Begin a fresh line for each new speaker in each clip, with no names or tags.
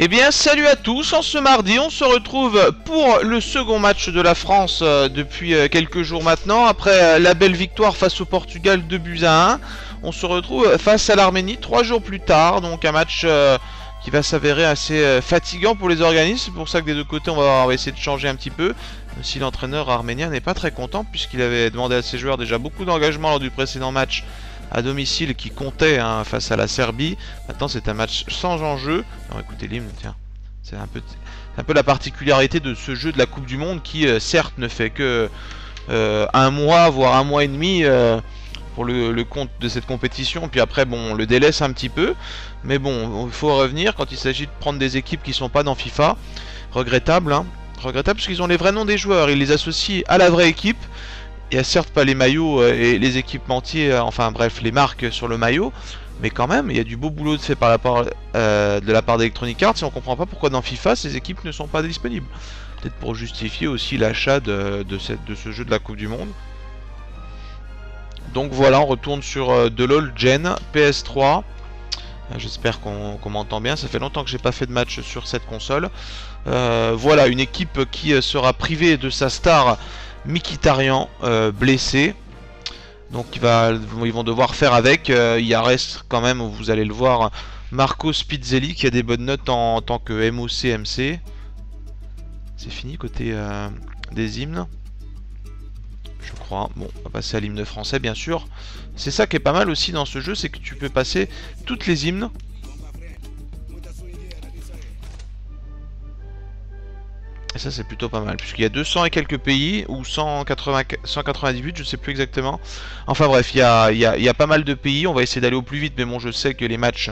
Eh bien, salut à tous. En ce mardi, on se retrouve pour le second match de la France euh, depuis euh, quelques jours maintenant. Après euh, la belle victoire face au Portugal 2 buts à 1, on se retrouve face à l'Arménie trois jours plus tard. Donc un match qui va s'avérer assez fatigant pour les organismes. C'est pour ça que des deux côtés, on va, on va essayer de changer un petit peu. Si l'entraîneur arménien n'est pas très content puisqu'il avait demandé à ses joueurs déjà beaucoup d'engagement lors du précédent match à domicile qui comptait hein, face à la Serbie. Maintenant, c'est un match sans enjeu. C'est un peu, la particularité de ce jeu de la Coupe du Monde qui, euh, certes, ne fait que euh, un mois, voire un mois et demi euh, pour le, compte de cette compétition. Puis après, bon, on le délaisse un petit peu. Mais bon, il faut revenir quand il s'agit de prendre des équipes qui sont pas dans FIFA. Regrettable, hein. Regrettable parce qu'ils ont les vrais noms des joueurs. Ils les associent à la vraie équipe. Il n'y a certes pas les maillots euh, et les équipementiers, euh, enfin bref, les marques sur le maillot, mais quand même, il y a du beau boulot fait par la part, euh, de la part d'Electronic Arts et on comprend pas pourquoi dans FIFA ces équipes ne sont pas disponibles. Peut-être pour justifier aussi l'achat de, ce jeu de la Coupe du Monde. Donc voilà, on retourne sur de LoL Gen PS3. J'espère qu'on m'entend bien, ça fait longtemps que j'ai pas fait de match sur cette console. voilà, une équipe qui sera privée de sa star Mikitarian euh, blessé. Donc ils vont devoir faire avec. Euh, il reste quand même, vous allez le voir, Marco Spizzelli qui a des bonnes notes en, tant que MOC MC. C'est fini côté euh, des hymnes. Je crois. Bon, on va passer à l'hymne français bien sûr. C'est ça qui est pas mal aussi dans ce jeu, c'est que tu peux passer toutes les hymnes Et ça c'est plutôt pas mal, puisqu'il y a 200 et quelques pays, ou 180, 198, je sais plus exactement. Enfin bref, il y a, il y a pas mal de pays, on va essayer d'aller au plus vite, mais bon je sais que les matchs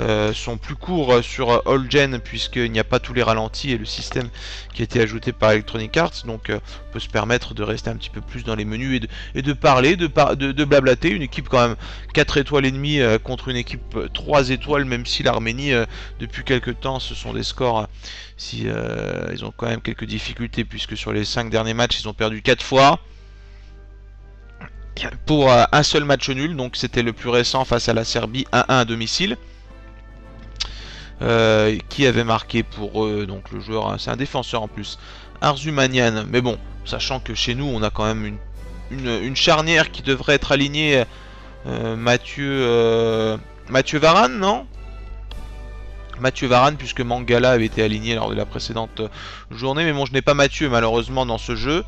euh, sont plus courts sur All Gen puisqu'il n'y a pas tous les ralentis et le système qui a été ajouté par Electronic Arts. Donc euh, on peut se permettre de rester un petit peu plus dans les menus et de, parler, de, de, blablater. Une équipe quand même 4 étoiles et demie euh, contre une équipe 3 étoiles même si l'Arménie depuis quelques temps ce sont des scores si ils ont quand même quelques difficultés puisque sur les 5 derniers matchs ils ont perdu 4 fois. Pour un seul match nul, donc c'était le plus récent face à la Serbie 1-1 à domicile. Euh, qui avait marqué pour eux, donc le joueur, hein, c'est un défenseur en plus, Arzumanian, mais bon, sachant que chez nous on a quand même une, charnière qui devrait être alignée, euh, Mathieu, euh, Mathieu Varane, non? Mathieu Varane, puisque Mangala avait été aligné lors de la précédente journée, mais bon, je n'ai pas Mathieu malheureusement dans ce jeu,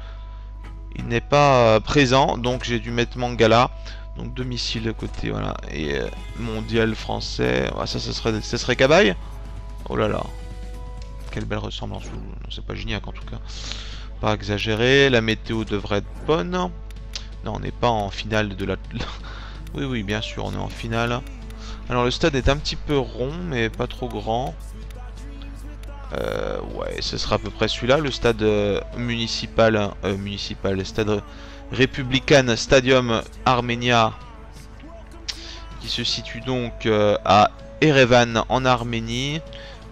il n'est pas présent, donc j'ai dû mettre Mangala. Donc domicile côté, voilà. Et euh, mondial français. ça, ce serait, ce serait Oh là là. Quelle belle ressemblance. C'est pas génial en tout cas. Pas exagéré. La météo devrait être bonne. Non, on n'est pas en finale de la... oui, oui, bien sûr, on est en finale. Alors le stade est un petit peu rond, mais pas trop grand. Euh, ouais, ce sera à peu près celui-là, le stade euh, municipal, municipal, le stade Republican Stadium Armenia qui se situe donc euh, à Erevan en Arménie.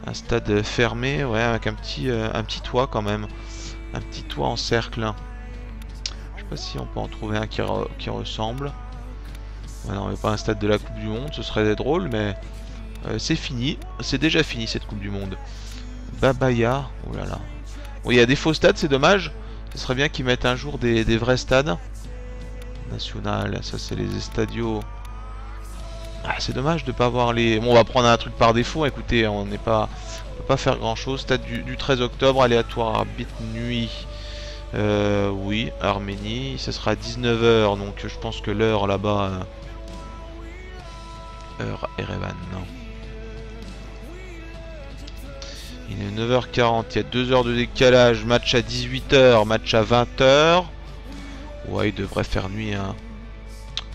Un stade fermé, ouais, avec un petit, euh, un petit toit quand même. Un petit toit en cercle. Je sais pas si on peut en trouver un qui, ressemble. Voilà, on n'est pas un stade de la Coupe du Monde, ce serait drôle, mais euh, c'est fini. C'est déjà fini cette Coupe du Monde. Babaya, oh là là. il y a des faux stades, c'est dommage. Ce serait bien qu'ils mettent un jour des, vrais stades. National, ça c'est les estadios. Ah, c'est dommage de pas avoir les... Bon, on va prendre un truc par défaut, écoutez, on n'est pas... On peut pas faire grand chose. Stade du, 13 octobre, aléatoire, arbitre nuit. Euh, oui, Arménie, ce sera 19h, donc je pense que l'heure là-bas... Euh, heure Erevan, non. Il est 9h40, il y a 2 heures de décalage, match à 18h, match à 20h. Ouais, il devrait faire nuit, hein.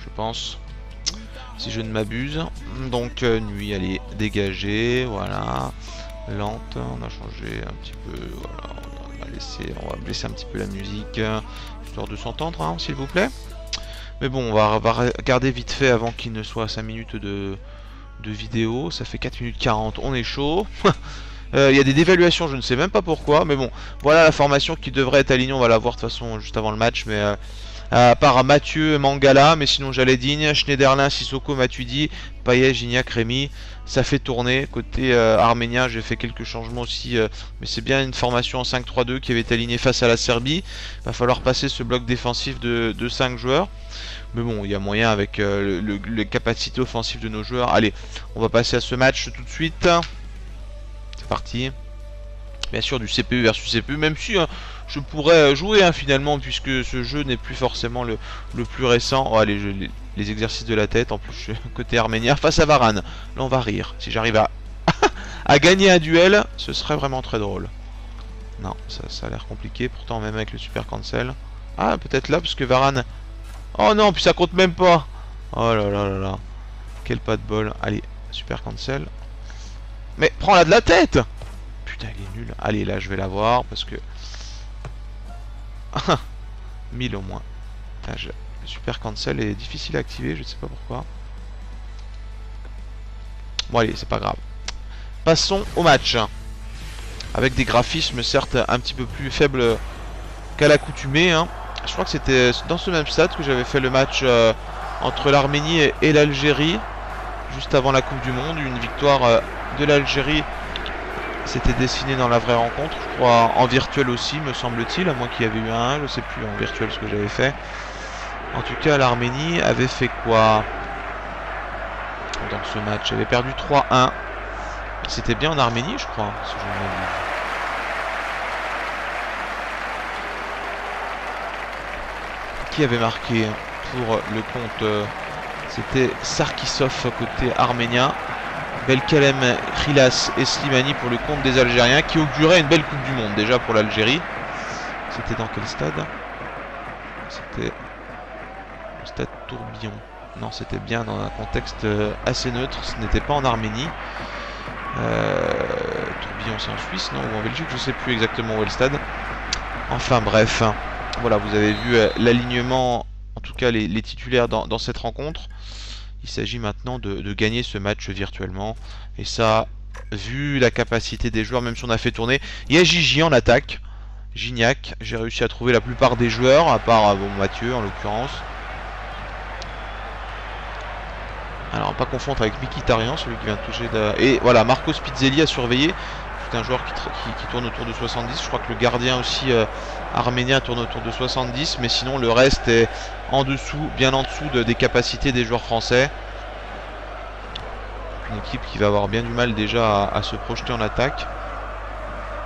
je pense. Si je ne m'abuse. Donc, euh, nuit, elle est dégagée, voilà. Lente, on a changé un petit peu, voilà. On va, laisser, on va baisser un petit peu la musique, histoire de s'entendre, hein, s'il vous plaît. Mais bon, on va, regarder vite fait avant qu'il ne soit 5 minutes de, de vidéo. Ça fait 4 minutes 40, on est chaud. Euh, il y a des dévaluations, je ne sais même pas pourquoi. Mais bon, voilà la formation qui devrait être alignée. On va la voir de toute façon juste avant le match. Mais euh, à part Mathieu, Mangala, mais sinon j'allais Digne, Schneiderlin, Sissoko, Matuidi, Payet, Gignac, Rémi. Ça fait tourner. Côté euh, arménien, j'ai fait quelques changements aussi, mais c'est bien une formation en 5-3-2 qui avait été alignée face à la Serbie. Va falloir passer ce bloc défensif de, de 5 joueurs. Mais bon, il y a moyen avec les capacités offensives de nos joueurs. Allez, on va passer à ce match tout de suite. C'est parti. Bien sûr, du CPU versus CPU, même si hein, je pourrais jouer hein, finalement, puisque ce jeu n'est plus forcément le, plus récent. Oh, allez, les, exercices de la tête, en plus, côté arménien, face à Varane. Là, on va rire. Si j'arrive à, à gagner un duel, ce serait vraiment très drôle. Non, ça, ça a l'air compliqué, pourtant, même avec le super cancel. Ah, peut-être là, parce que Varane Oh non, puis ça compte même pas. Oh là là là là. Quel pas de bol. Allez, super cancel. Mais prends-la de la tête Putain, il est nul. Allez, là, je vais l'avoir parce que... 1000 au moins. Super cancel est difficile à activer, je sais pas pourquoi. Bon, allez, c'est pas grave. Passons au match. Avec des graphismes, certes, un petit peu plus faibles qu'à l'accoutumée, hein. Je crois que c'était dans ce même stade que j'avais fait le match euh, entre l'Arménie et, l'Algérie, juste avant la Coupe du Monde. Une victoire euh, de l'Algérie s'était dessinée dans la vraie rencontre, je crois en virtuel aussi, me semble-t-il, à moins qu'il y avait eu un 1, je sais plus en virtuel ce que j'avais fait. En tout cas, l'Arménie avait fait quoi? Dans ce match Elle avait perdu 3-1. C'était bien en Arménie, je crois, si je qui avait marqué pour le compte? C'était Sarkisov côté arménien Belkalem, Rilas et Slimani pour le compte des Algériens qui auguraient une belle Coupe du Monde déjà pour l'Algérie. C'était dans quel stade? C'était le stade Tourbillon. Non, c'était bien dans un contexte euh, assez neutre. Ce n'était pas en Arménie. Euh, tourbillon, c'est en Suisse, non Ou en Belgique, je sais plus exactement où est le stade. Enfin bref. Voilà, vous avez vu euh, l'alignement, en tout cas les, titulaires dans, cette rencontre. Il s'agit maintenant de, gagner ce match virtuellement. Et ça, vu la capacité des joueurs, même si on a fait tourner, il y a Gigi en attaque. Gignac, j'ai réussi à trouver la plupart des joueurs, à part euh, bon, Mathieu en l'occurrence. Alors, pas confondre avec Mikitarian, celui qui vient de toucher. Et voilà, Marco Spizzelli a surveillé. C'est un joueur qui, tourne autour de 70. Je crois que le gardien aussi euh, arménien tourne autour de 70. Mais sinon, le reste est en dessous, bien en dessous des capacités des joueurs français. Une équipe qui va avoir bien du mal déjà à, se projeter en attaque.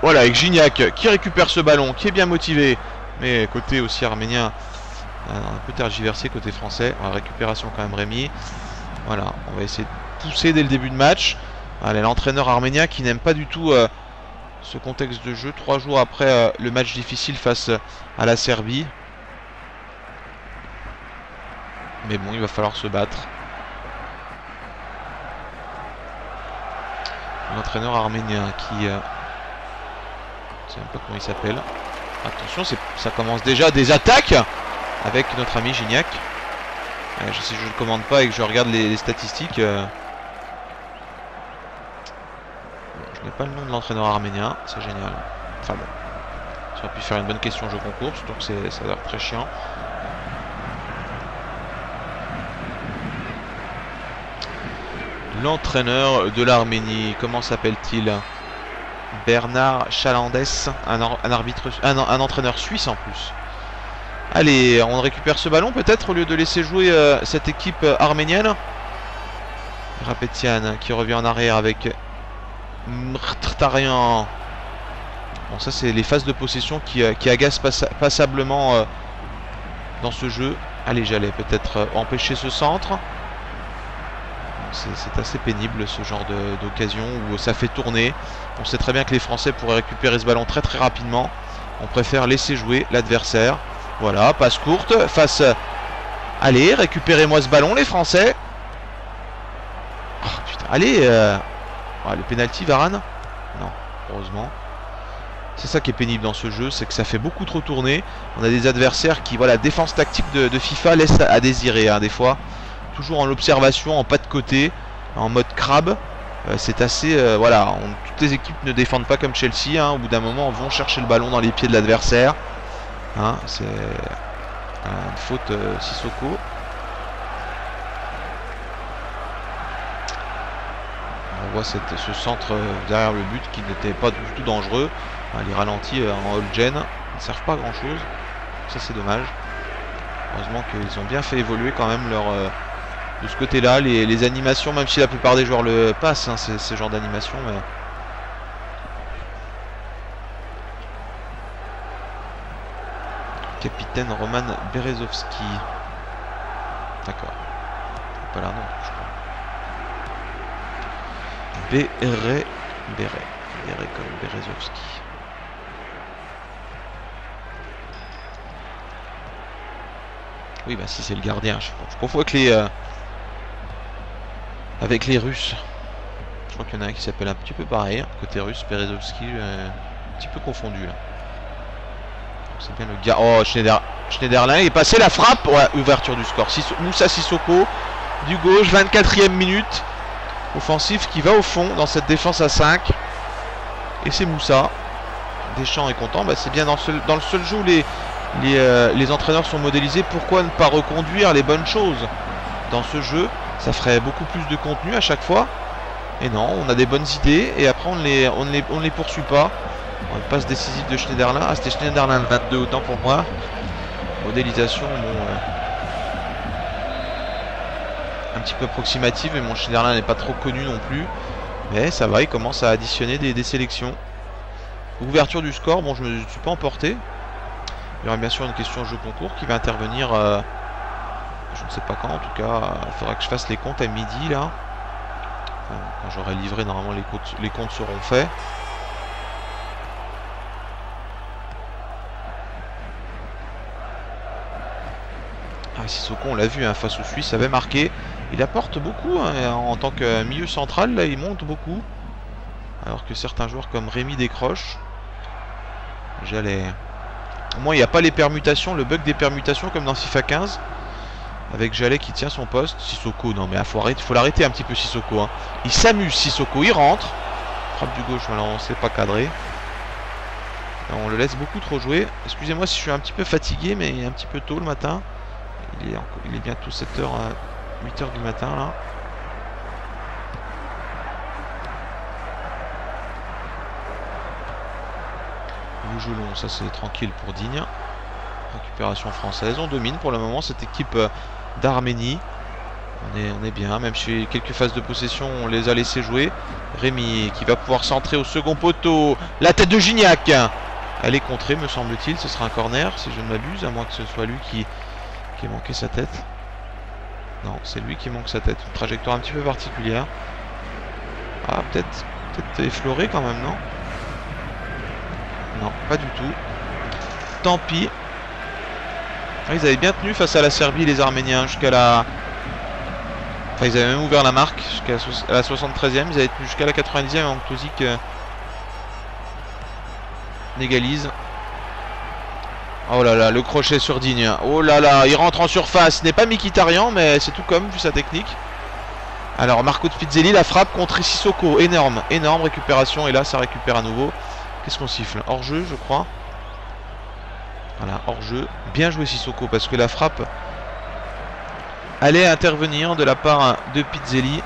Voilà, avec Gignac qui récupère ce ballon, qui est bien motivé. Mais côté aussi arménien, un peu tergiversé côté français. récupération quand même Rémi. Voilà, on va essayer de pousser dès le début de match. Allez, l'entraîneur arménien qui n'aime pas du tout euh, ce contexte de jeu. Trois jours après euh, le match difficile face à la Serbie. Mais bon, il va falloir se battre. L'entraîneur arménien qui... Euh, je sais même pas comment il s'appelle. Attention, ça commence déjà des attaques avec notre ami Gignac. je sais je ne commande pas et que je regarde les, statistiques. Je n'ai pas le nom de l'entraîneur arménien, c'est génial. Enfin bon. Ça aurait pu faire une bonne question jeu concours, donc ça a l'air très chiant. L'entraîneur de l'Arménie, comment s'appelle-t-il? Bernard Chalandès, un, arbitre, un, entraîneur suisse en plus. Allez, on récupère ce ballon peut-être au lieu de laisser jouer euh, cette équipe arménienne? Rapetian qui revient en arrière avec Mrtarian. Bon, ça, c'est les phases de possession qui, euh, agacent passablement euh, dans ce jeu. Allez, j'allais peut-être euh, empêcher ce centre. C'est assez pénible ce genre d'occasion où ça fait tourner. On sait très bien que les Français pourraient récupérer ce ballon très très rapidement. On préfère laisser jouer l'adversaire. Voilà, passe courte face... Allez, récupérez-moi ce ballon les Français. Oh, allez ah, le penalty Varane Non, heureusement. C'est ça qui est pénible dans ce jeu, c'est que ça fait beaucoup trop tourner. On a des adversaires qui, voilà, défense tactique de, FIFA laisse à, désirer, hein, des fois. Toujours en l'observation, en pas de côté, en mode crabe. Euh, c'est assez, euh, voilà, toutes les équipes ne défendent pas comme Chelsea. Hein. au bout d'un moment, vont chercher le ballon dans les pieds de l'adversaire. Hein, une faute Sissoko. On ce centre derrière le but qui n'était pas du tout dangereux. les ralentis en hold gen ne servent pas à grand chose. Ça c'est dommage. Heureusement qu'ils ont bien fait évoluer quand même leur de ce côté là les, animations même si la plupart des joueurs le passent hein, ces, genres d'animation mais capitaine Roman Berezovski d'accord pas là non Beret Beret Beret comme Berezovski Oui, bah si c'est le gardien. Je, je confonds avec les, euh, avec les Russes. Je crois qu'il y en a un qui s'appelle un petit peu pareil. Côté russe, Perezovski, euh, un petit peu confondu là. C'est bien le gars. Oh, Schneider... Schneiderlin est passé la frappe. Ouais, ouverture du score. Moussa Sissoko du gauche, 24e minute. Offensif qui va au fond dans cette défense à 5. Et c'est Moussa. Deschamps est content. Bah, c'est bien dans, le seul jeu où euh, les entraîneurs sont modélisés. Pourquoi ne pas reconduire les bonnes choses dans ce jeu? Ça ferait beaucoup plus de contenu à chaque fois. Et non, on a des bonnes idées et après on ne les, poursuit pas. On passe décisif de Schneiderlin. Ah, c'était Schneiderlin le 22, autant pour moi. Modélisation, bon. Euh, peu approximative, mais mon Schneiderlin n'est pas trop connu non plus. Mais ça va, il commence à additionner des, sélections. Ouverture du score, bon, je me suis pas emporté. Il y aura bien sûr une question jeu concours qui va intervenir. Euh, je ne sais pas quand, en tout cas, il faudra que je fasse les comptes à midi là. quand j'aurai livré, normalement les comptes, les comptes seront faits. Ah, Sissoko, on l'a vu, hein, face aux Suisses, avait marqué. Il apporte beaucoup hein, en tant que milieu central, là, il monte beaucoup. Alors que certains joueurs comme Rémi décrochent. J'allais... Au moins, il n'y a pas les permutations, le bug des permutations comme dans FIFA 15. Avec Jalais qui tient son poste. Sissoko, non mais il faut l'arrêter un petit peu Sissoko. Hein. Il s'amuse Sissoko, il rentre. Frappe du gauche, malheureusement c'est pas cadré. on le laisse beaucoup trop jouer. Excusez-moi si je suis un petit peu fatigué, mais un petit peu tôt le matin. Il est, il est bientôt 7h, 8h du matin là. Vous long, ça c'est tranquille pour Digne. Récupération française. On domine pour le moment cette équipe euh, d'Arménie. On est, bien, même si quelques phases de possession, on les a laissés jouer. Rémi qui va pouvoir centrer au second poteau. La tête de Gignac Elle est contrée, me semble-t-il. Ce sera un corner, si je ne m'abuse, à moins que ce soit lui qui ait manqué sa tête. Non, c'est lui qui manque sa tête. Une trajectoire un petit peu particulière. Ah, peut-être peut effleuré quand même, non? Non, pas du tout. Tant pis. Ah, ils avaient bien tenu face à la Serbie, les Arméniens, jusqu'à la... Enfin, ils avaient même ouvert la marque jusqu'à la 73e. Ils avaient tenu jusqu'à la 90e avant que Tozik égalise. Oh là là, le crochet sur Digne. Oh là là, il rentre en surface. Ce n'est pas Mikitarian, mais c'est tout comme, vu sa technique. Alors, Marco Spizzelli, la frappe contre Sissoko. Énorme, énorme récupération. Et là, ça récupère à nouveau. Qu'est-ce qu'on siffle? Hors jeu, je crois. Voilà, hors jeu. Bien joué Sissoko parce que la frappe allait intervenir de la part de Pizzelli.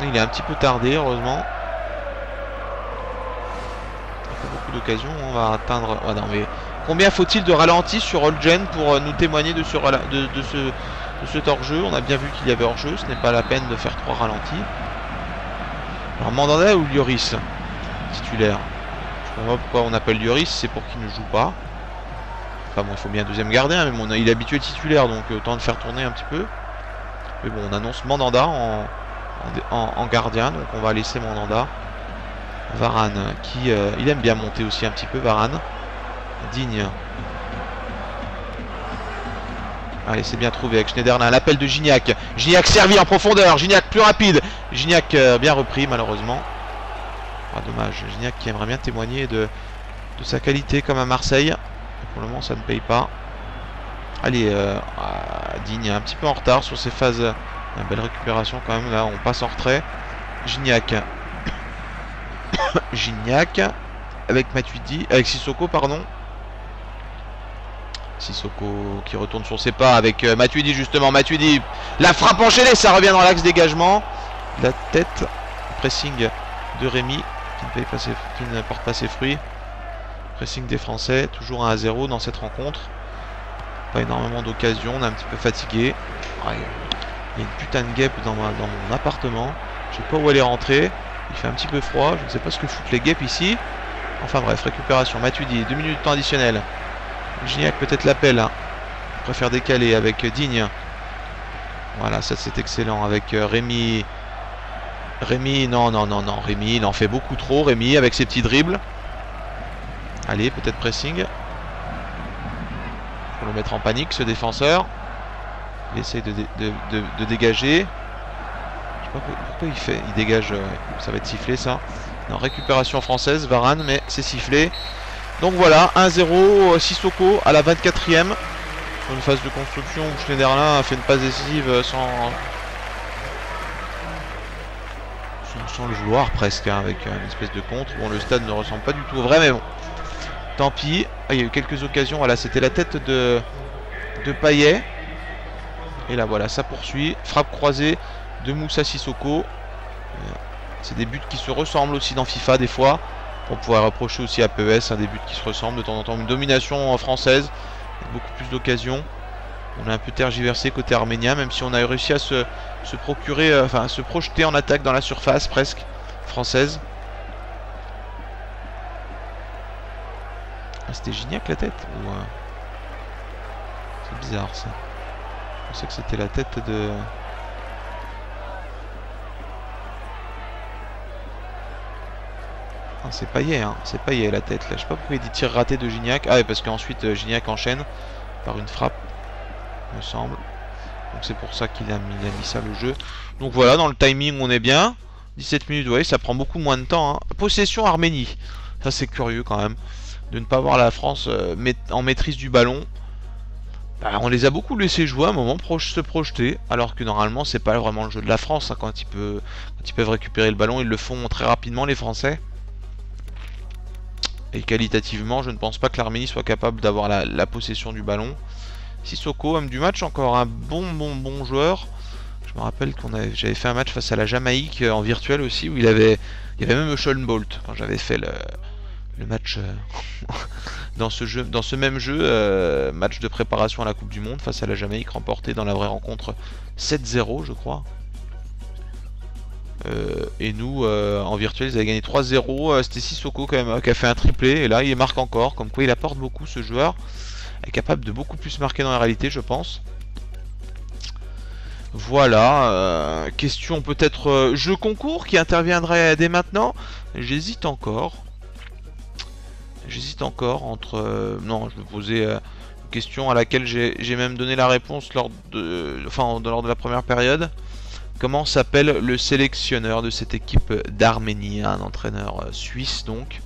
Il est un petit peu tardé, heureusement. On va atteindre. Ah mais combien faut-il de ralenti sur Olgen pour nous témoigner de ce, de, de ce, de ce hors-jeu? On a bien vu qu'il y avait hors-jeu. Ce n'est pas la peine de faire trois ralentis. Alors Mandanda ou Lloris titulaire? Je comprends pas pourquoi on appelle Lloris, c'est pour qu'il ne joue pas. Enfin bon, il faut bien un deuxième gardien, mais bon, il est habitué titulaire, donc autant de faire tourner un petit peu. Mais bon, on annonce Mandanda en, en, gardien, donc on va laisser Mandanda. Varane, qui euh, il aime bien monter aussi un petit peu, Varane. Digne. Allez, c'est bien trouvé avec Schneiderlin. L'appel de Gignac. Gignac servi en profondeur. Gignac plus rapide. Gignac euh, bien repris, malheureusement. Ah, dommage. Gignac qui aimerait bien témoigner de, sa qualité comme à Marseille. pour le moment, ça ne paye pas. Allez, euh, Digne un petit peu en retard sur ses phases. Une belle récupération quand même. Là, on passe en retrait. Gignac. Gignac. avec Matuidi, avec Sissoko, pardon. Sissoko qui retourne sur ses pas avec euh, Matuidi justement. Matuidi, la frappe enchaînée, ça revient dans l'axe dégagement. La tête, pressing de Rémi qui ne, qui ne porte pas ses fruits. Pressing des Français, toujours 1 à 0 dans cette rencontre. Pas énormément d'occasions, on est un petit peu fatigué. il y a une putain de guêpe dans, mon appartement. Je sais pas où elle est rentrée. Il fait un petit peu froid, je ne sais pas ce que foutent les guêpes ici. Enfin bref, récupération. Matuidi, 2 minutes de temps additionnel. Gignac peut-être l'appel. Hein. Préfère décaler avec Digne. Voilà, ça c'est excellent. Avec euh, Rémi. Rémi, non, non, non, non. Rémi, il en fait beaucoup trop. Rémi avec ses petits dribbles. Allez, peut-être pressing. Pour le mettre en panique, ce défenseur. Il essaye de, dégager. Pourquoi il fait. Il dégage. Euh, ça va être sifflé ça. Non, récupération française, Varane, mais c'est sifflé. Donc voilà, 1-0 euh, Sissoko à la 24e. Sur une phase de construction où Schneiderlin a fait une passe décisive euh, sans, sans, le vouloir presque, hein, avec une espèce de contre. Bon, le stade ne ressemble pas du tout au vrai, mais bon. Tant pis. Ah, il y a eu quelques occasions. Voilà, c'était la tête de, de. Et là, voilà, ça poursuit. Frappe croisée de Moussa Sissoko. C'est des buts qui se ressemblent aussi dans FIFA des fois. On pourrait reprocher aussi à PES un des buts qui se ressemblent de temps en temps. Une domination française, beaucoup plus d'occasions. On a un peu tergiversé côté arménien, même si on a réussi à se, procurer, euh, enfin à se projeter en attaque dans la surface presque française. Ah, c'était Gignac la tête euh, C'est bizarre ça. Je pensais que c'était la tête de... c'est Payet, hein. c'est Payet la tête là. Je sais pas pourquoi il dit tir raté de Gignac. Ah ouais, parce qu'ensuite euh, Gignac enchaîne par une frappe, me semble. Donc c'est pour ça qu'il a, mis, ça le jeu. Donc voilà, dans le timing on est bien. 17 minutes, ouais, ça prend beaucoup moins de temps. Hein. Possession Arménie. Ça c'est curieux quand même. De ne pas voir la France euh, en maîtrise du ballon. Bah, on les a beaucoup laissés jouer à un moment, proche se projeter, alors que normalement c'est pas vraiment le jeu de la France. Hein. quand ils peuvent récupérer le ballon, ils le font très rapidement les Français. Et qualitativement, je ne pense pas que l'Arménie soit capable d'avoir la, possession du ballon. Sissoko, homme du match, encore un bon bon bon joueur. Je me rappelle qu'on j'avais fait un match face à la Jamaïque euh, en virtuel aussi, où il y avait même Sean Bolt quand j'avais fait le, match euh, dans ce jeu, dans ce même jeu, euh, match de préparation à la Coupe du Monde face à la Jamaïque, remporté dans la vraie rencontre 7-0, je crois. Euh, et nous, euh, en virtuel, ils avaient gagné 3-0. Euh, c'était Sissoko quand même qui a fait un triplé. Et là, il marque encore. Comme quoi, il apporte beaucoup ce joueur. Est capable de beaucoup plus marquer dans la réalité, je pense. Voilà. question peut-être jeu concours qui interviendrait dès maintenant. J'hésite encore. J'hésite encore entre... non, je vais poser une question à laquelle j'ai même donné la réponse lors de, enfin, lors de la première période. Comment s'appelle le sélectionneur de cette équipe d'Arménie Un entraîneur euh, suisse donc.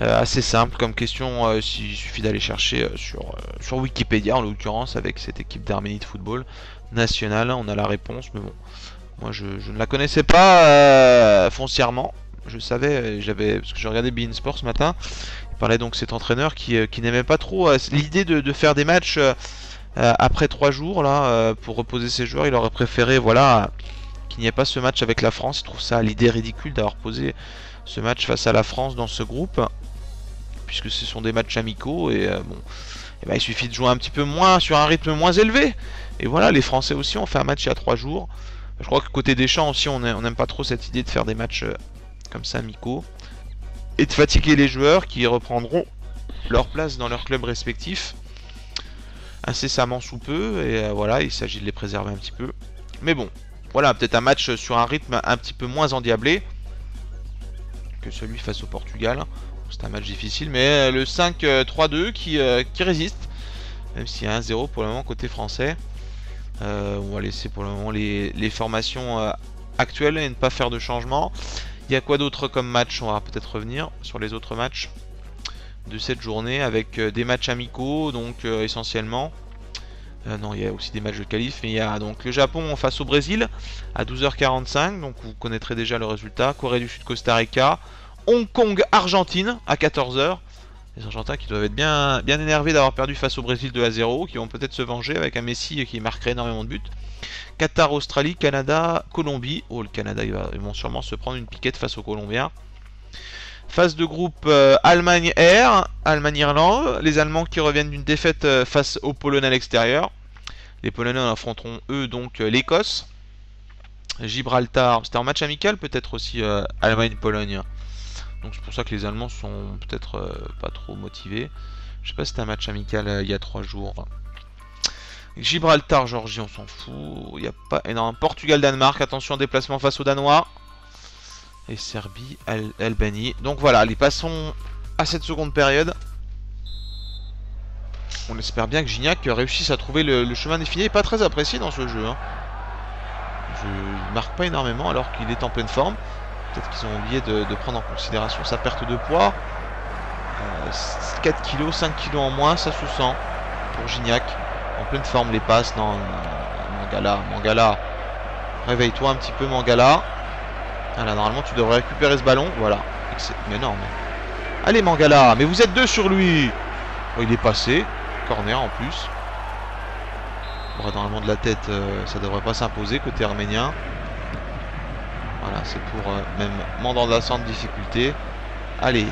Euh, assez simple comme question, euh, il suffit d'aller chercher sur, Wikipédia en l'occurrence avec cette équipe d'Arménie de football nationale. On a la réponse, mais bon, moi je, ne la connaissais pas foncièrement. Je savais, j'avais parce que je regardais Bein Sport ce matin. Il parlait donc cet entraîneur qui, n'aimait pas trop l'idée de, faire des matchs après trois jours là euh, pour reposer ses joueurs, il aurait préféré voilà qu'il n'y ait pas ce match avec la France. Il trouve ça l'idée ridicule d'avoir posé ce match face à la France dans ce groupe puisque ce sont des matchs amicaux et euh, bon eh ben, il suffit de jouer un petit peu moins sur un rythme moins élevé. Et voilà, les Français aussi ont fait un match il y a trois jours. Je crois que côté des champs aussi, on n'aime pas trop cette idée de faire des matchs comme ça amicaux. Et de fatiguer les joueurs qui reprendront leur place dans leur club respectif incessamment sous peu. Et euh, voilà, il s'agit de les préserver un petit peu. Mais bon, voilà, peut-être un match sur un rythme un petit peu moins endiablé que celui face au Portugal. C'est un match difficile, mais euh, le 5-3-2 euh, qui, qui, résiste. Même s'il y a 1-0 pour le moment côté français. on va laisser pour le moment les, les formations actuelles et ne pas faire de changement. Il y a quoi d'autre comme match? On va peut-être revenir sur les autres matchs de cette journée avec euh, des matchs amicaux donc euh, essentiellement. Euh, non, il y a aussi des matchs de qualif, mais il y a donc le Japon face au Brésil à 12h45, donc vous connaîtrez déjà le résultat. Corée du Sud, Costa Rica, Hong Kong-Argentine à 14h. Les Argentins qui doivent être bien, bien énervés d'avoir perdu face au Brésil 2 à 0, qui vont peut-être se venger avec un Messi qui marquerait énormément de buts. Qatar, Australie, Canada, Colombie. Oh, le Canada, ils, vont sûrement se prendre une piquette face aux Colombiens. Phase de groupe euh, Allemagne-Air, Allemagne-Irlande. Les Allemands qui reviennent d'une défaite euh, face aux Polonais à l'extérieur. Les Polonais affronteront eux donc euh, l'Écosse. Gibraltar, c'était un match amical peut-être aussi Allemagne-Pologne. Donc c'est pour ça que les Allemands sont peut-être pas trop motivés. Je sais pas si c'était un match amical il y a trois jours. Gibraltar, Georgie, on s'en fout. Il n'y a pas énorme. Portugal, Danemark, attention, déplacement face aux Danois. Et Serbie, Albanie. Donc voilà, allez, passons à cette seconde période. On espère bien que Gignac réussisse à trouver le, chemin défini. Il n'est pas très apprécié dans ce jeu. Hein. Je ne marque pas énormément alors qu'il est en pleine forme. Peut-être qu'ils ont oublié de, prendre en considération sa perte de poids. 4 kg, 5 kg en moins, ça se sent pour Gignac. En pleine forme les passes. Non, Mangala, Mangala. Réveille-toi un petit peu Mangala. Voilà, normalement tu devrais récupérer ce ballon. Voilà. Mais non, mais... Allez Mangala, mais vous êtes deux sur lui. Oh, il est passé. Corner en plus. normalement de la tête, euh, ça devrait pas s'imposer côté arménien. Voilà, c'est pour euh, même Mandanda sans difficulté. Allez,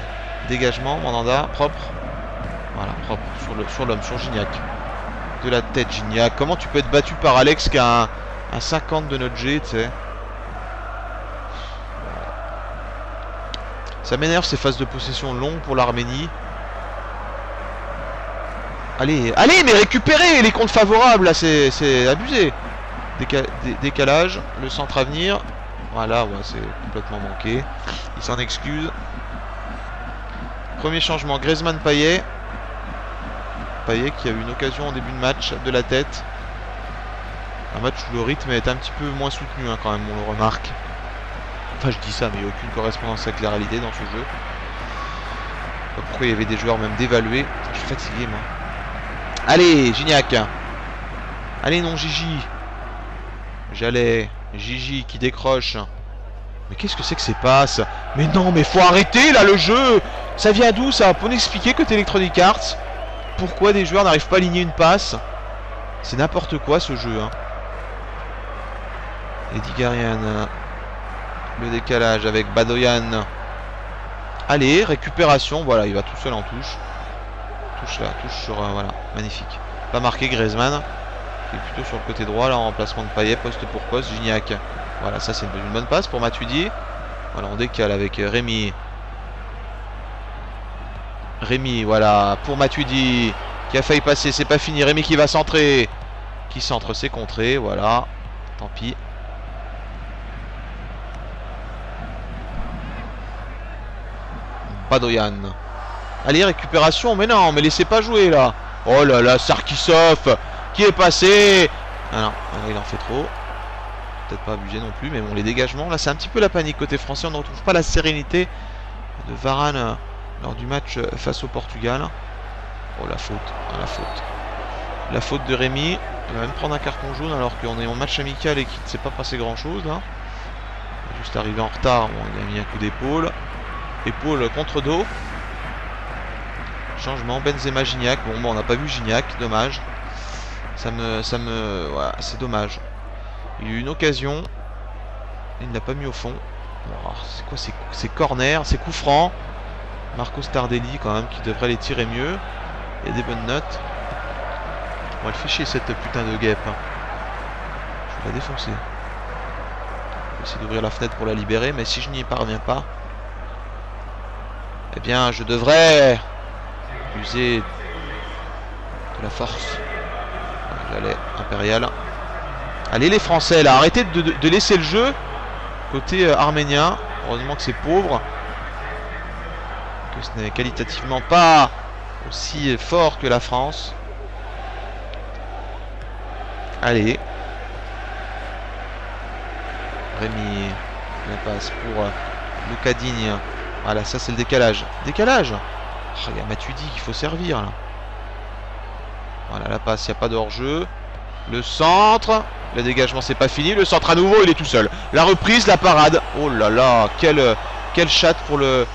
dégagement, Mandanda, propre. Voilà, propre sur l'homme, sur, sur Gignac de la tête, Gignac. Comment tu peux être battu par Alex qui a un, 50 de notre G, tu sais? Ça m'énerve ces phases de possession longues pour l'Arménie. Allez, allez, mais récupérez les comptes favorables, là, c'est abusé. décalage, le centre à venir. Voilà, c'est complètement manqué. Il s'en excuse. Premier changement, Griezmann-Payet. Payet qui a eu une occasion en début de match de la tête. Un match où le rythme est un petit peu moins soutenu hein, quand même, on le remarque. Enfin je dis ça, mais il n'y a aucune correspondance avec la réalité dans ce jeu. Pourquoi il y avait des joueurs même dévalués Je suis fatigué moi. Allez, Gignac Allez non Gigi J'allais. Gigi qui décroche. Mais qu'est-ce que c'est que ces passes? Mais non, mais faut arrêter là le jeu Ça vient d'où ça? Pour expliquer que Electronic Arts pourquoi des joueurs n'arrivent pas à aligner une passe? C'est n'importe quoi ce jeu. Hein. Garian. Le décalage avec Badoyan. Allez, récupération. Voilà, il va tout seul en touche. Touche là, touche sur... Euh, voilà, magnifique. Pas marqué Griezmann. Qui est plutôt sur le côté droit, là, en remplacement de Payet, poste pour poste. Gignac. Voilà, ça c'est une bonne passe pour Matuidi. Voilà, on décale avec Rémi. Rémi, voilà, pour Matuidi, qui a failli passer, c'est pas fini. Rémi qui va centrer, qui centre, c'est contré, voilà. Tant pis. Allez, récupération, mais non, mais laissez pas jouer là. Oh là là, Sarkisov, qui est passé. Ah non, il en fait trop. Peut-être pas abusé non plus, mais bon, les dégagements, là c'est un petit peu la panique côté français. On ne retrouve pas la sérénité de Varane lors du match euh, face au Portugal. Oh la faute, ah, la faute. La faute de Rémi. Il va même prendre un carton jaune alors qu'on est en match amical et qu'il ne s'est pas passé grand chose là. Juste arrivé en retard, il a mis un coup d'épaule. Épaule contre dos. Changement, Benzema Gignac. Bon, bon on n'a pas vu Gignac, dommage. Ça me. ça me. Voilà, c'est dommage. Il a eu une occasion. Il ne l'a pas mis au fond. c'est quoi C'est corner, c'est coup franc. Marco Stardelli quand même qui devrait les tirer mieux. Il y a des bonnes notes. On va le ficher cette putain de guêpe. Hein. Je vais la défoncer. Je vais essayer d'ouvrir la fenêtre pour la libérer, mais si je n'y parviens pas, eh bien je devrais user de la force. J'allais impérial. Allez les Français là, arrêtez de, laisser le jeu côté euh, arménien. Heureusement que c'est pauvre ce n'est qualitativement pas aussi fort que la France. Allez. Rémi. La passe pour euh. Voilà, ça c'est le décalage. Décalage oh, Il y a qu'il faut servir là. Voilà la passe, il n'y a pas de hors-jeu. Le centre. Le dégagement c'est pas fini. Le centre à nouveau, il est tout seul. La reprise, la parade. Oh là là, quelle, quelle chatte pour le,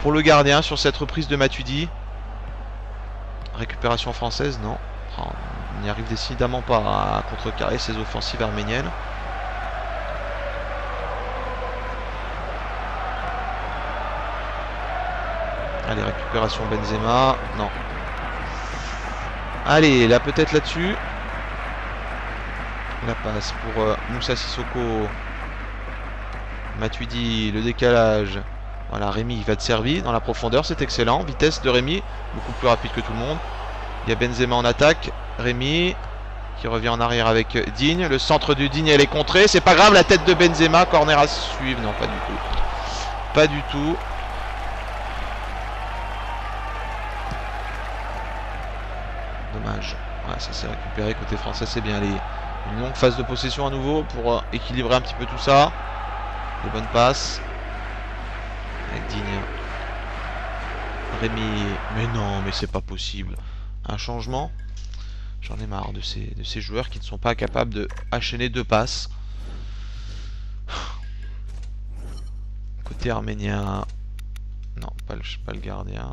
pour le gardien sur cette reprise de Matuidi. Récupération française, non. Oh, on n'y arrive décidément pas à contrecarrer ces offensives arméniennes. Allez, récupération Benzema. Non. Allez, là peut-être là-dessus. La passe pour euh, Moussa Sissoko. Matuidi, le décalage. Voilà, Rémi va te servir dans la profondeur, c'est excellent. Vitesse de Rémi, beaucoup plus rapide que tout le monde. Il y a Benzema en attaque. Rémi qui revient en arrière avec Digne. Le centre du Digne, elle est contrée. C'est pas grave, la tête de Benzema. Corner à suivre. Non, pas du tout. Pas du tout. Ça s'est récupéré côté français, c'est bien. Les... Une longue phase de possession à nouveau pour euh, équilibrer un petit peu tout ça. Les bonnes passes. Avec Digne. Rémi. Mais non, mais c'est pas possible. Un changement J'en ai marre de ces, de ces joueurs qui ne sont pas capables de enchaîner deux passes. Côté arménien. Non, pas le gardien.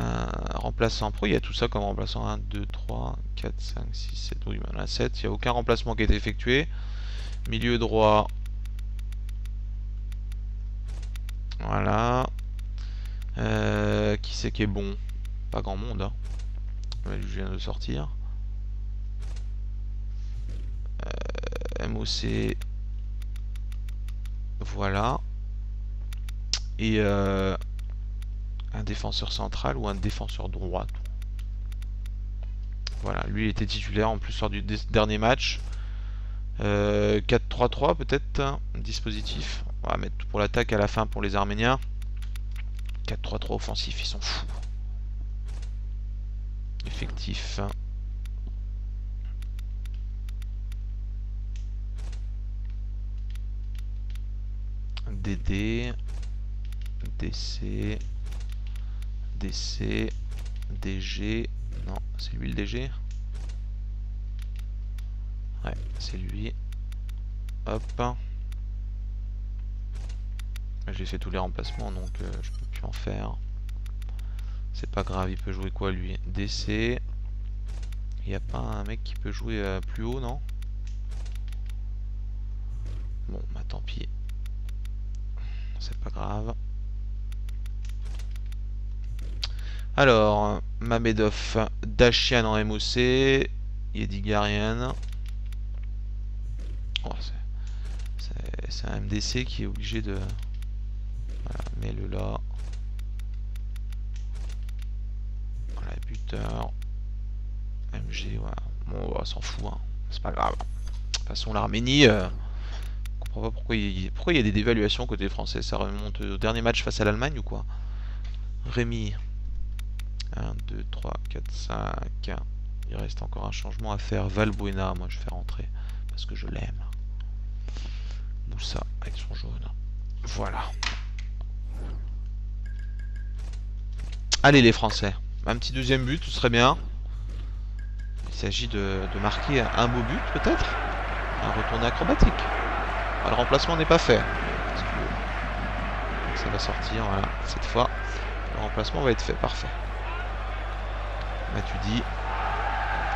Euh, remplaçant pro, il y a tout ça comme remplaçant 1, 2, 3, 4, 5, 6, 7, oui, il y en a 7. Il n'y a aucun remplacement qui a été effectué. Milieu droit. Voilà. Euh, qui c'est qui est bon? Pas grand monde. Hein. je viens de sortir. Euh, MOC. Voilà. Et un défenseur central ou un défenseur droit. Voilà, lui il était titulaire en plus lors du dernier match. 4-3-3 euh, peut-être, hein, dispositif. On va mettre pour l'attaque à la fin pour les Arméniens. 4-3-3 offensif, ils sont fous. Effectif. DD. DC. DC, DG, non, c'est lui le DG Ouais, c'est lui. Hop. J'ai fait tous les remplacements, donc euh, je peux plus en faire. C'est pas grave, il peut jouer quoi lui? DC. Il a pas un mec qui peut jouer euh, plus haut, non? Bon, bah tant pis. C'est pas grave. Alors, Mamedov, Dachian en MOC, Yedigarian. Oh, c'est un MDC qui est obligé de... Voilà, mets-le là. Voilà, buteur. MG, voilà. Bon, on s'en fout, hein. c'est pas grave. De toute façon, l'Arménie, euh, on comprend pas pourquoi il, y a, pourquoi il y a des dévaluations côté français. Ça remonte au dernier match face à l'Allemagne ou quoi? Rémi, 1, 2, 3, 4, 5. Il reste encore un changement à faire. Valbuena, moi je fais rentrer parce que je l'aime. Moussa avec son jaune. Voilà. Allez les Français. Un petit deuxième but, ce serait bien. Il s'agit de, marquer un beau but peut-être. Un retourné acrobatique. Ah, le remplacement n'est pas fait. Ça va sortir, voilà, cette fois. Le remplacement va être fait, parfait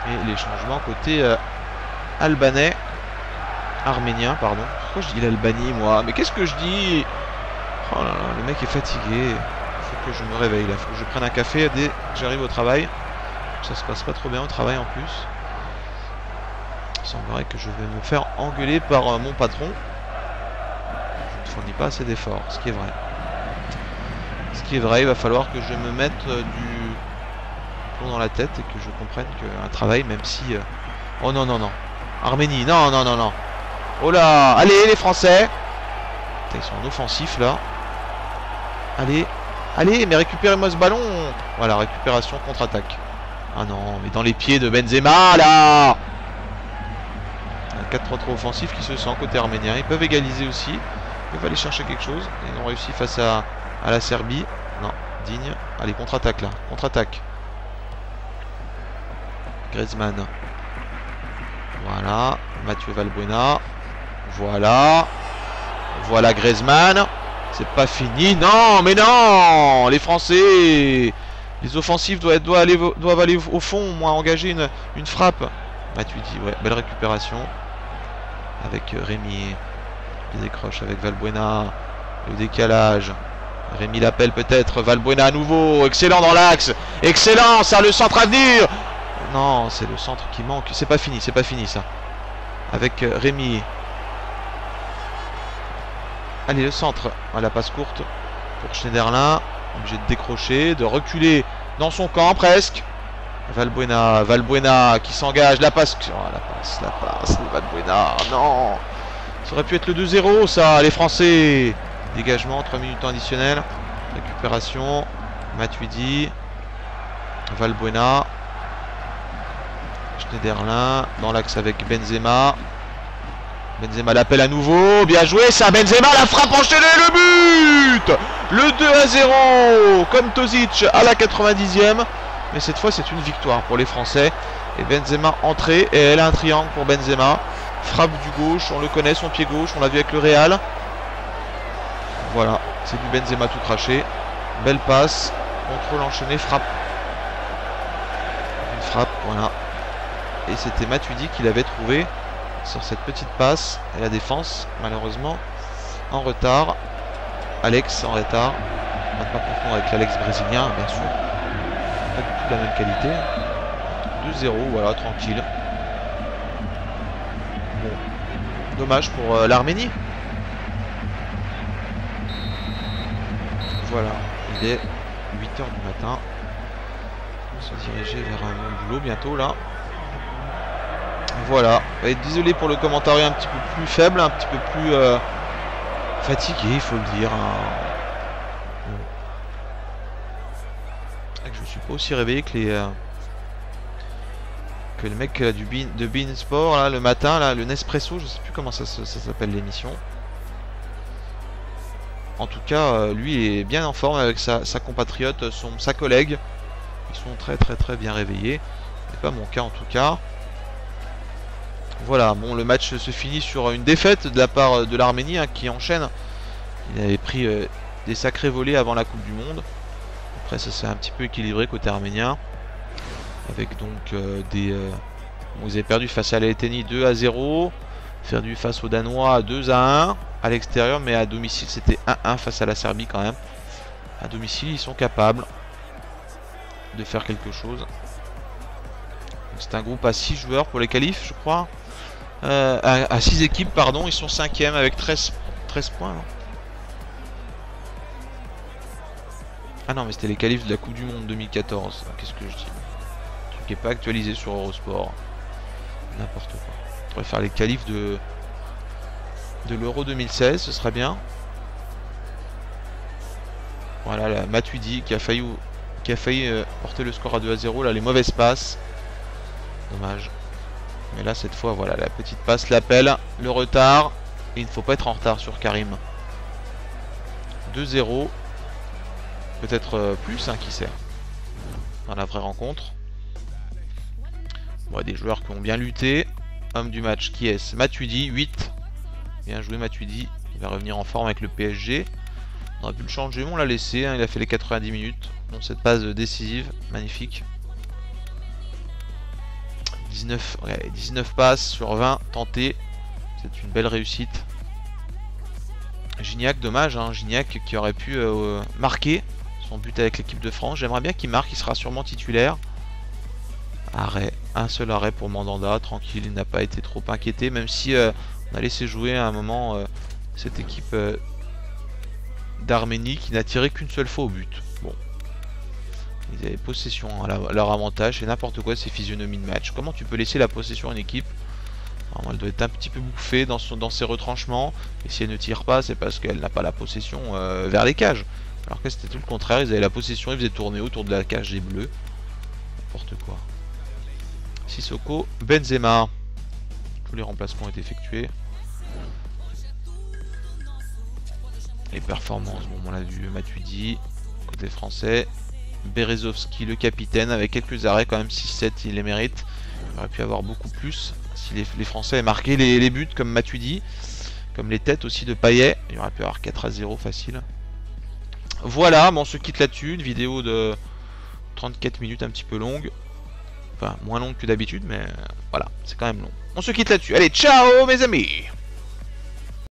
Et les changements côté euh, albanais. Arménien, pardon. Pourquoi je dis l'Albanie, moi? Mais qu'est-ce que je dis? Oh là là, le mec est fatigué. Il faut que je me réveille là. Faut que je prenne un café dès que j'arrive au travail. Ça se passe pas trop bien au travail en plus. Il semblerait que je vais me faire engueuler par euh, mon patron. Je ne fournis pas assez d'efforts, ce qui est vrai. Ce qui est vrai, il va falloir que je me mette euh, du dans la tête et que je comprenne qu'un travail, même si... Euh, oh non, non, non. Arménie, non, non, non, non. Oh là Allez, les Français Ils sont en offensif, là. Allez, allez, mais récupérez-moi ce ballon Voilà, récupération, contre-attaque. Ah non, mais dans les pieds de Benzema, là Un 4-3-3 offensif qui se sent côté arménien. Ils peuvent égaliser aussi. Ils peuvent aller chercher quelque chose. Ils ont réussi face à, à la Serbie. Non, digne. Allez, contre-attaque, là. Contre-attaque. Griezmann. Voilà. Mathieu Valbuena. Voilà. Voilà Griezmann. C'est pas fini. Non, mais non Les Français Les offensifs doivent, aller, au fond, moi, engager une, une frappe. Matuidi, ouais, belle récupération. Avec Rémi qui décroche avec Valbuena. Le décalage. Rémi l'appelle peut-être. Valbuena à nouveau. Excellent dans l'axe. Excellent. Ça, le centre à venir. Non, c'est le centre qui manque. C'est pas fini, c'est pas fini ça. Avec Rémi. Allez, le centre. à la passe courte pour Schneiderlin. Obligé de décrocher, de reculer dans son camp presque. Valbuena, Valbuena qui s'engage. La passe. Oh, la passe, la passe. Valbuena. Non. Ça aurait pu être le 2-0, ça. Les Français. Dégagement, 3 minutes additionnelles. Récupération. Matuidi. Valbuena. Schneiderlin. Dans l'axe avec Benzema. Benzema l'appelle à nouveau. Bien joué, ça. Benzema la frappe enchaînée. Le but Le 2 à 0. Comme Tozic à la 90e. Mais cette fois, c'est une victoire pour les Français. Et Benzema entrée. Et elle a un triangle pour Benzema. Frappe du gauche. On le connaît, son pied gauche. On l'a vu avec le Real. Voilà. C'est du Benzema tout craché. Belle passe. Contrôle enchaîné. Frappe. Une frappe. Voilà. Et c'était Matuidi qui l'avait trouvé sur cette petite passe. Et la défense, malheureusement, en retard. Alex en retard. On va pas confondre avec l'Alex brésilien, bien sûr. Pas du tout de la même qualité. 2-0, voilà, tranquille. Bon. Dommage pour euh, l'Arménie. Voilà, il est 8h du matin. On se diriger vers un boulot bientôt là. Voilà, désolé pour le commentaire un petit peu plus faible, un petit peu plus euh, fatigué, il faut le dire. Hein. Je suis pas aussi réveillé que les euh, que le mec euh, du de Bean Sport le matin le Nespresso, je sais plus comment ça, s'appelle l'émission. En tout cas, lui est bien en forme avec sa, compatriote, son, sa collègue. Ils sont très très très bien réveillés. C'est pas mon cas en tout cas. Voilà, bon, le match se finit sur une défaite de la part de l'Arménie hein, qui enchaîne. Il avait pris euh, des sacrés volets avant la Coupe du Monde. Après, ça s'est un petit peu équilibré côté arménien. Avec donc euh, des. Euh, vous avez perdu face à la 2 à 0. Perdu face aux Danois 2 à 1 à l'extérieur, mais à domicile c'était 1-1 face à la Serbie quand même. À domicile, ils sont capables de faire quelque chose. C'est un groupe à 6 joueurs pour les qualifs, je crois. Euh, à, 6 équipes, pardon. Ils sont 5 avec 13, 13 points. ah non, mais c'était les qualifs de la Coupe du Monde 2014. Qu'est-ce que je dis Le truc n'est pas actualisé sur Eurosport. N'importe quoi. On pourrait faire les qualifs de, de l'Euro 2016, ce serait bien. Voilà, la Matuidi qui a failli, qui a failli euh, porter le score à 2 à 0. Là, les mauvaises passes. Dommage. Mais là, cette fois, voilà, la petite passe l'appel. Le retard. Et il ne faut pas être en retard sur Karim. 2-0. Peut-être euh, plus, hein, qui sait. Dans la vraie rencontre. Bon, des joueurs qui ont bien lutté. Homme du match, qui est-ce? Matuidi, 8. Bien joué Matuidi. Il va revenir en forme avec le PSG. On aurait pu le changer, mais on l'a laissé. Hein. il a fait les 90 minutes. Donc cette passe décisive, magnifique. 19, 19 passes sur 20 tentées. C'est une belle réussite. Gignac, dommage, hein, Gignac qui aurait pu euh, marquer son but avec l'équipe de France. J'aimerais bien qu'il marque, il sera sûrement titulaire. Arrêt, un seul arrêt pour Mandanda, tranquille, il n'a pas été trop inquiété, même si euh, on a laissé jouer à un moment euh, cette équipe d'Arménie qui n'a tiré qu'une seule fois au but. Ils avaient possession à leur avantage, c'est n'importe quoi ces physionomies de match. Comment tu peux laisser la possession à une équipe? Elle doit être un petit peu bouffée dans ses retranchements. Et si elle ne tire pas, c'est parce qu'elle n'a pas la possession euh, vers les cages. Alors que c'était tout le contraire, ils avaient la possession, ils faisaient tourner autour de la cage des bleus. N'importe quoi. Sissoko, Benzema. Tous les remplacements ont été effectués. Les performances, bon on l'a vu, Matuidi, côté français. Berezovski, le capitaine, avec quelques arrêts quand même, 6-7, il les mérite. Il aurait pu avoir beaucoup plus si les, Français avaient marqué les, buts comme Matuidi. Comme les têtes aussi de Payet. Il aurait pu avoir 4 à 0 facile. Voilà, bon, on se quitte là-dessus. Une vidéo de 34 minutes, un petit peu longue. Enfin, moins longue que d'habitude, mais voilà, c'est quand même long. On se quitte là-dessus. Allez, ciao mes amis